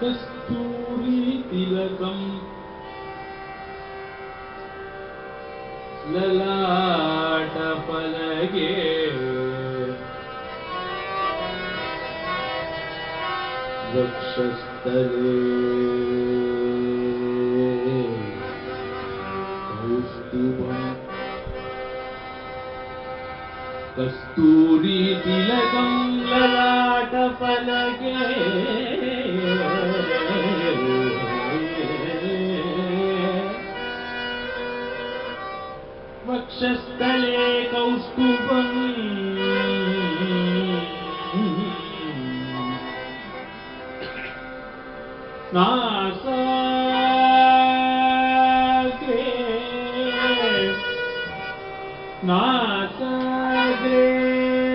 कस्तूरी तिलकम् ललाटपलगे वक्षस्थले कौस्तुभम्। कस्तूरी तिलकं नासाग्रे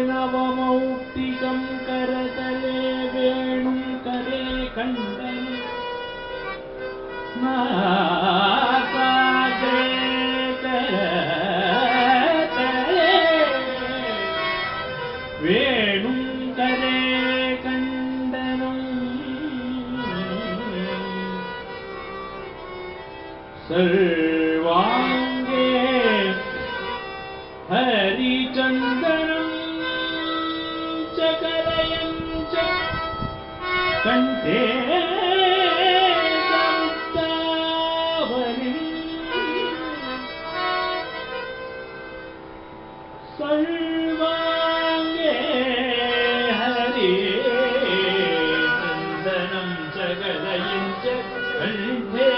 नवमौक्तिकं करतले वेणुं करे कण्डने सर्वाङ्गे हरिचन्दनं च कलयं च कण्ठे च मुक्तावलिम् सर्वाङ्गे हरिचन्दनं च कलयं च कण्ठे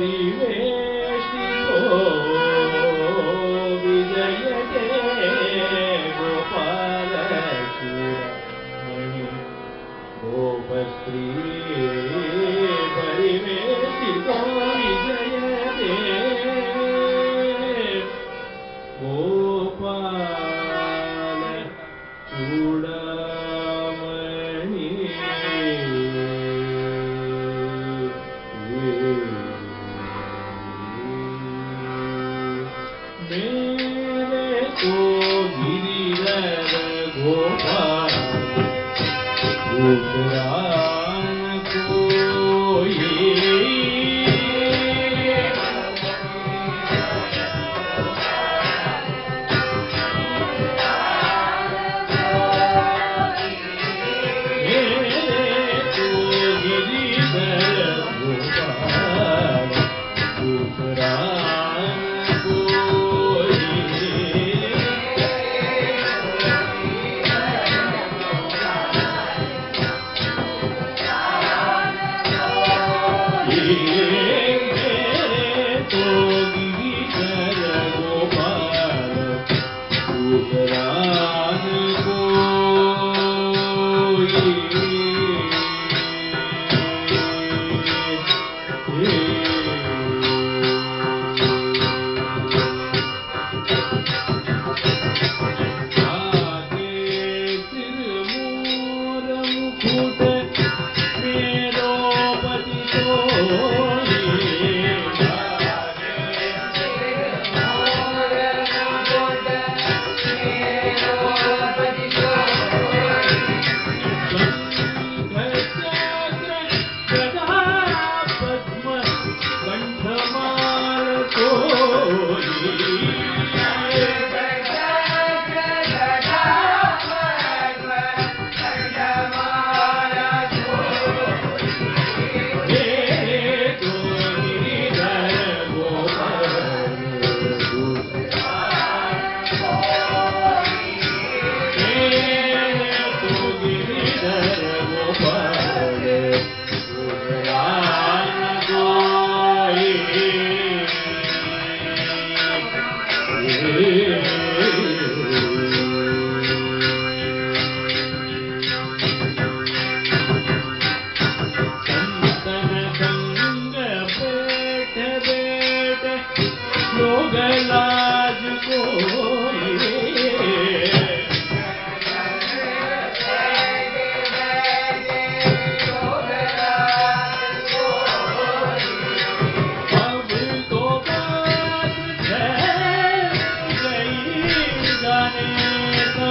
परिवेष्टितो मेरे को Música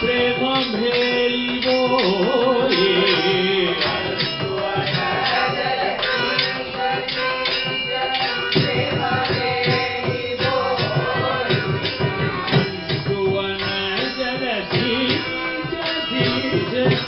Prevam Haribo de